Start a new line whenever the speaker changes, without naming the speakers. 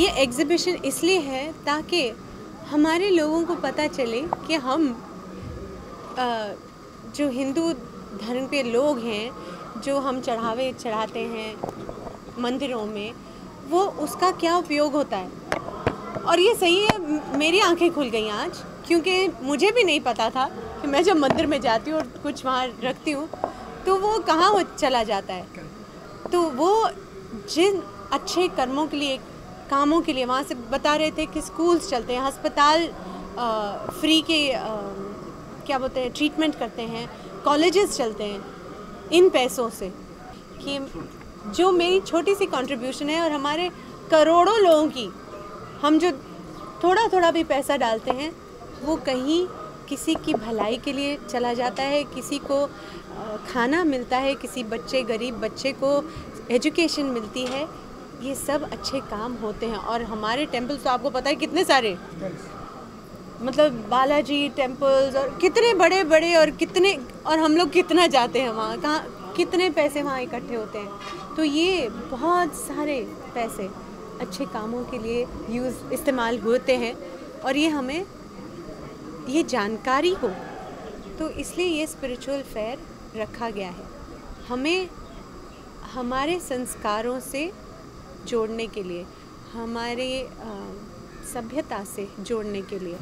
ये एग्ज़िबिशन इसलिए है ताकि हमारे लोगों को पता चले कि हम जो हिंदू धर्म के लोग हैं, जो हम चढ़ावे चढ़ाते हैं मंदिरों में, वो उसका क्या उपयोग होता है? और ये सही है, मेरी आँखें खुल गई आज, क्योंकि मुझे भी नहीं पता था कि मैं जब मंदिर में जाती हूँ और कुछ वहाँ रखती हूँ तो वो कहाँ चला जाता है? तो वो जिन अच्छे कर्मों के लिए कामों के लिए वहाँ से बता रहे थे कि स्कूल्स चलते हैं अस्पताल फ्री के आ, क्या बोलते हैं ट्रीटमेंट करते हैं कॉलेजेस चलते हैं इन पैसों से कि जो मेरी छोटी सी कंट्रीब्यूशन है और हमारे करोड़ों लोगों की हम जो थोड़ा थोड़ा भी पैसा डालते हैं वो कहीं किसी की भलाई के लिए चला जाता है किसी को खाना मिलता है किसी बच्चे गरीब बच्चे को एजुकेशन मिलती है ये सब अच्छे काम होते हैं और हमारे टेम्पल्स तो आपको पता है कितने सारे? मतलब बालाजी टेम्पल्स और कितने बड़े बड़े और कितने, और हम लोग कितना जाते हैं वहाँ? कहाँ, कितने पैसे वहाँ इकट्ठे होते हैं? तो ये बहुत सारे पैसे अच्छे कामों के लिए यूज़, इस्तेमाल होते हैं और ये हमें, ये जानकारी हो। तो इसलिए ये स्पिरिचुअल फेयर रखा गया है। हमें, हमारे संस्कारों से जोड़ने के लिए हमारे सभ्यता से जोड़ने के लिए।